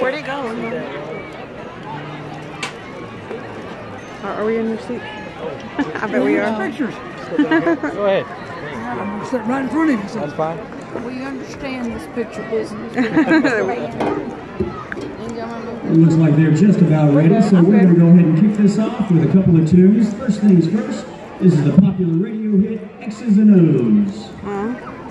Where'd it go? Are, are we in your seat? I bet we are. Pictures. Go ahead. I'm gonna sit right in front of you. So That's fine. We understand this picture business. It looks like they're just about ready, so we're going to go ahead and kick this off with a couple of tunes. First things first, this is the popular radio hit Ex's and Oh's. Uh-huh.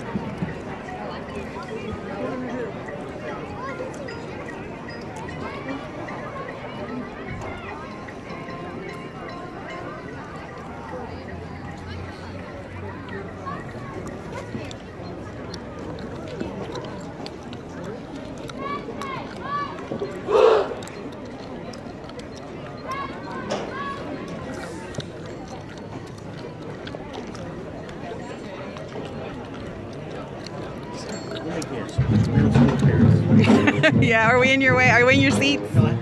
yeah, are we in your way? Are we in your seats? Right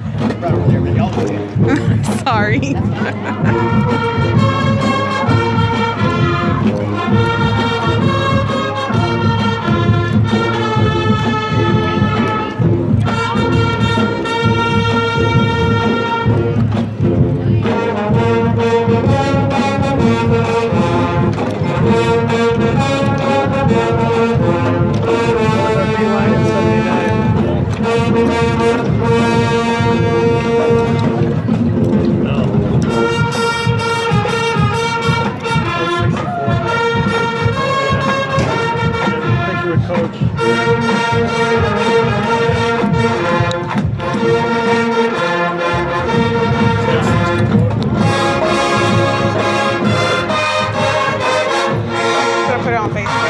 over there, but y'all do it. Sorry. Coach. Put it on Facebook?